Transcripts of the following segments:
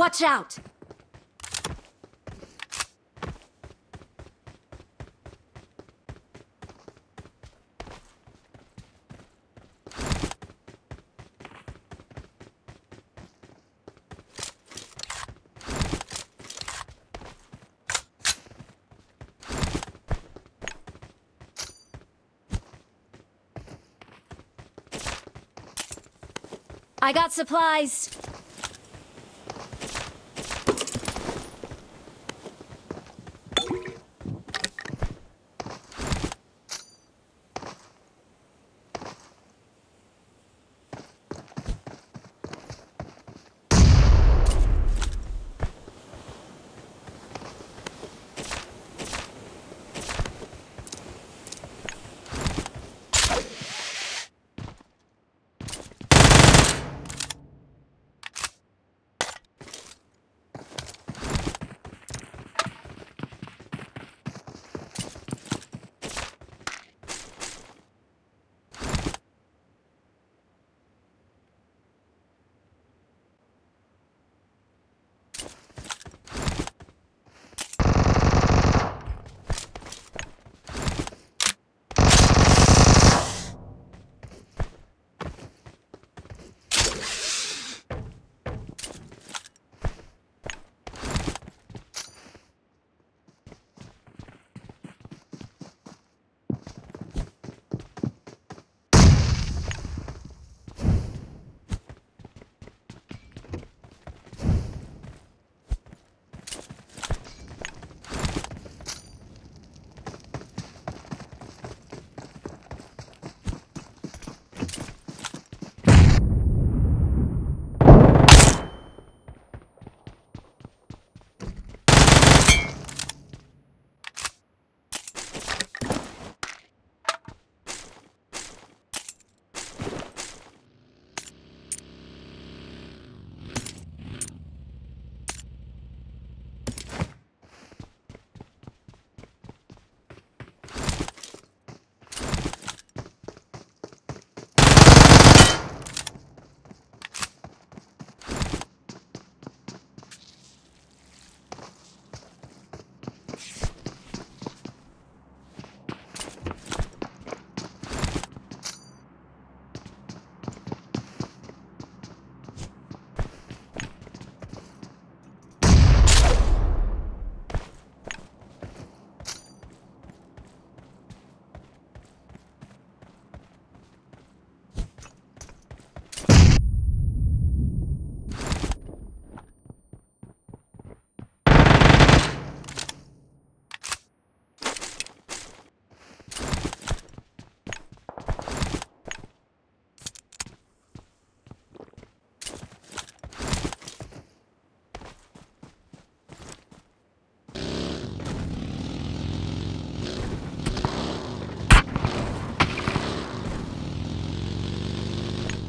Watch out! I got supplies.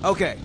Okay.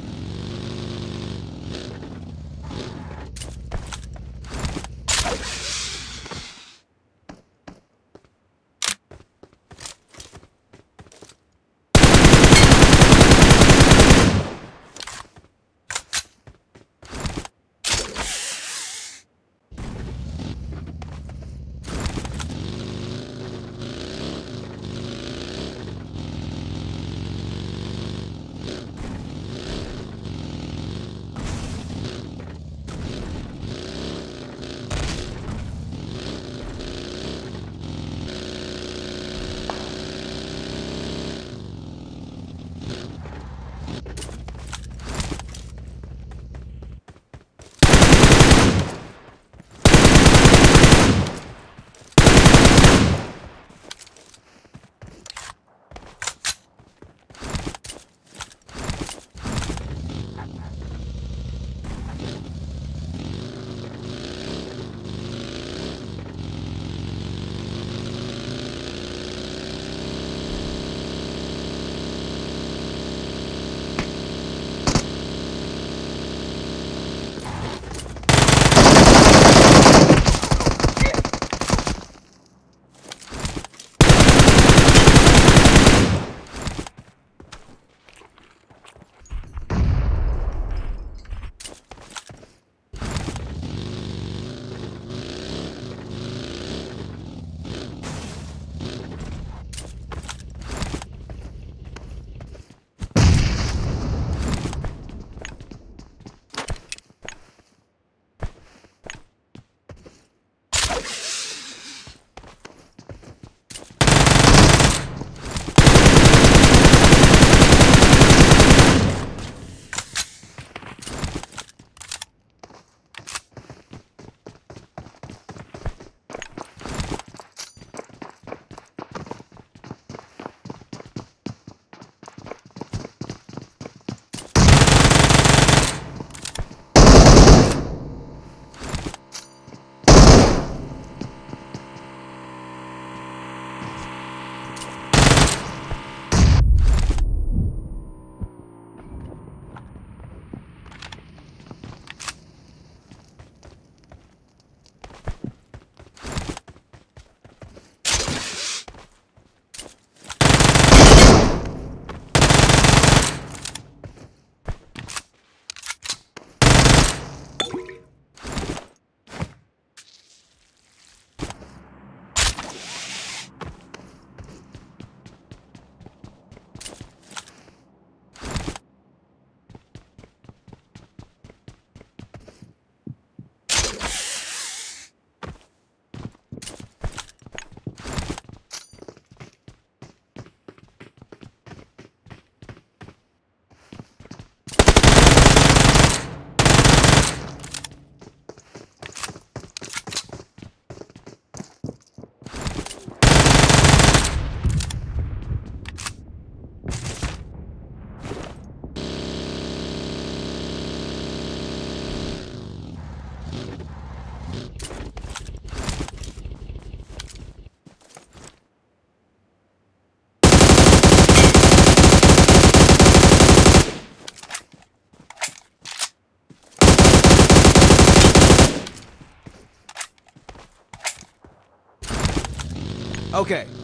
Okay.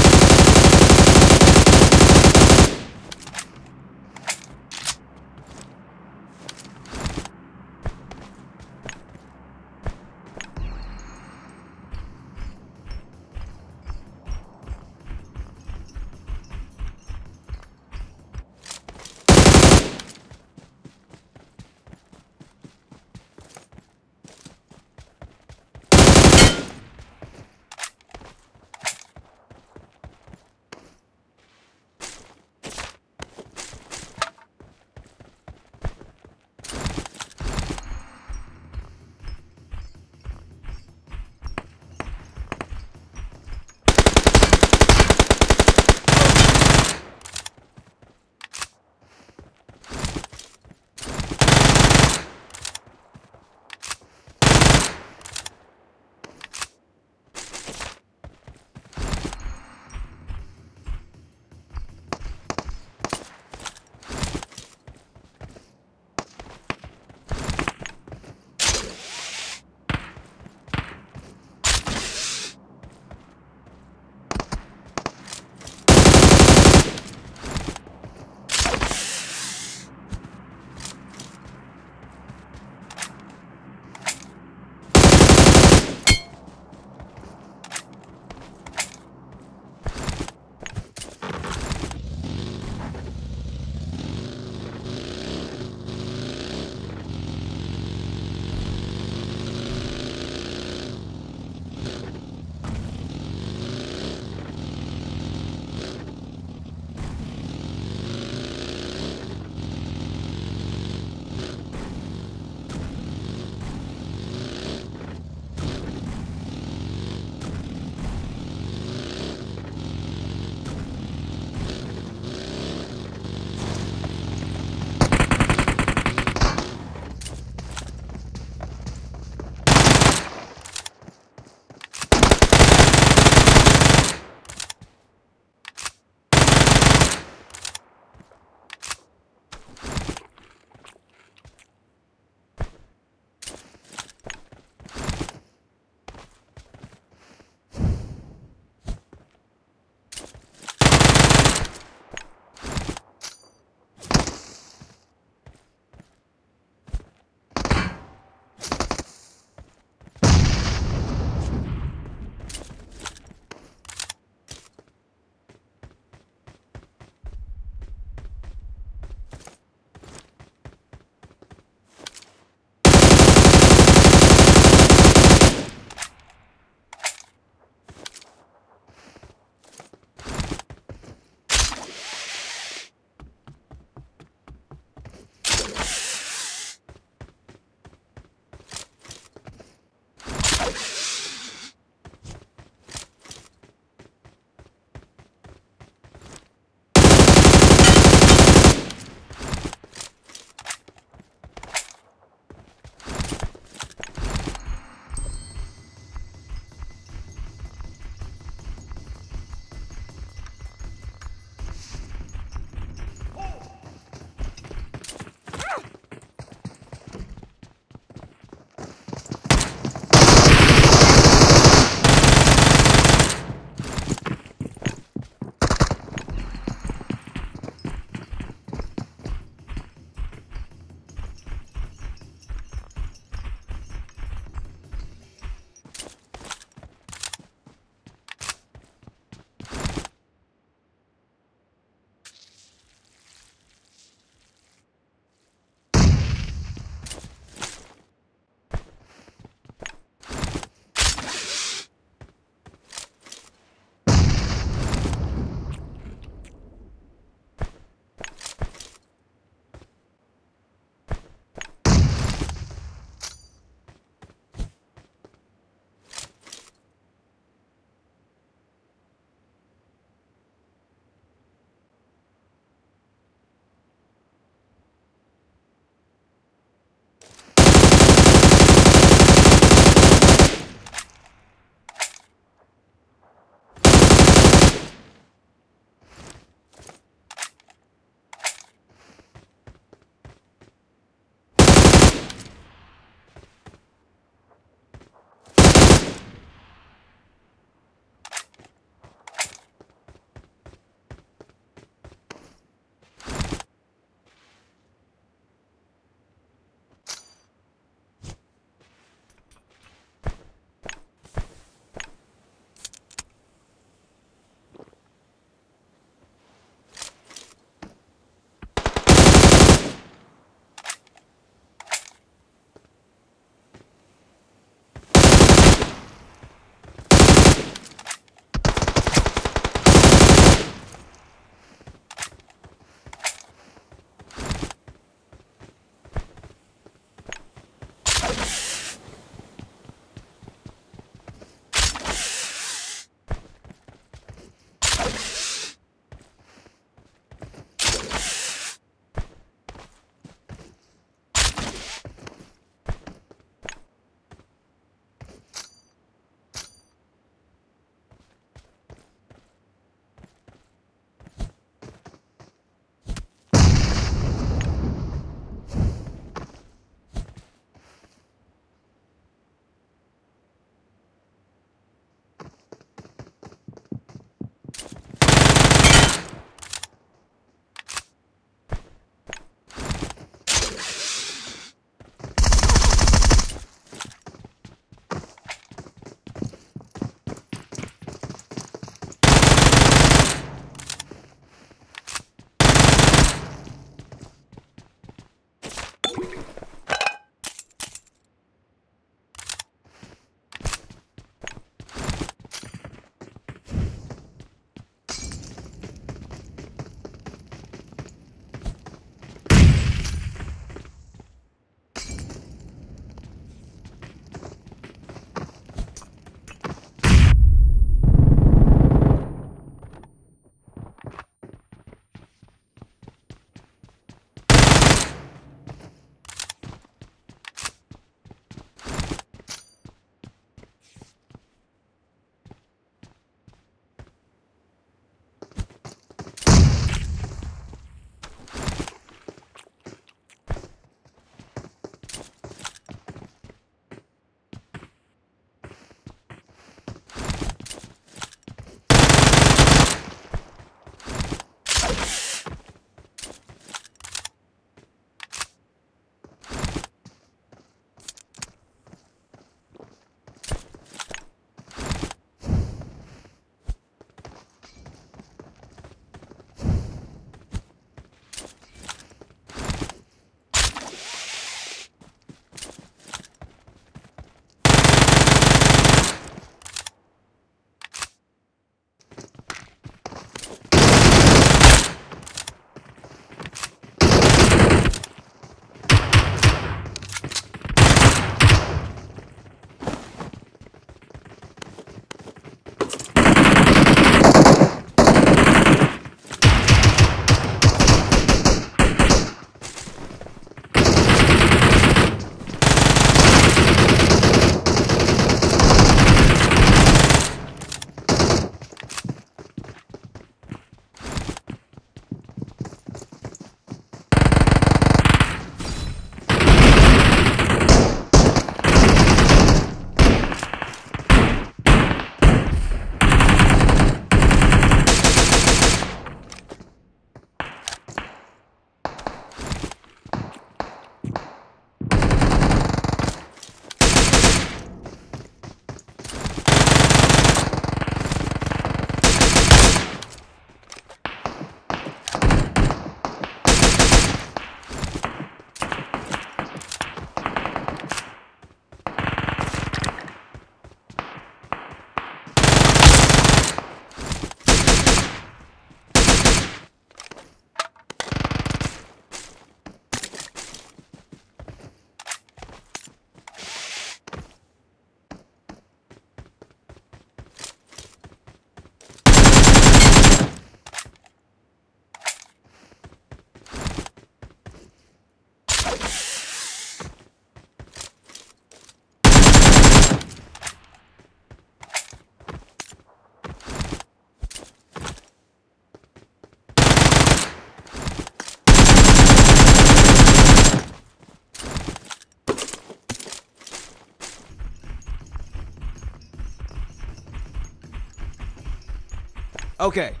Okay.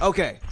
Okay.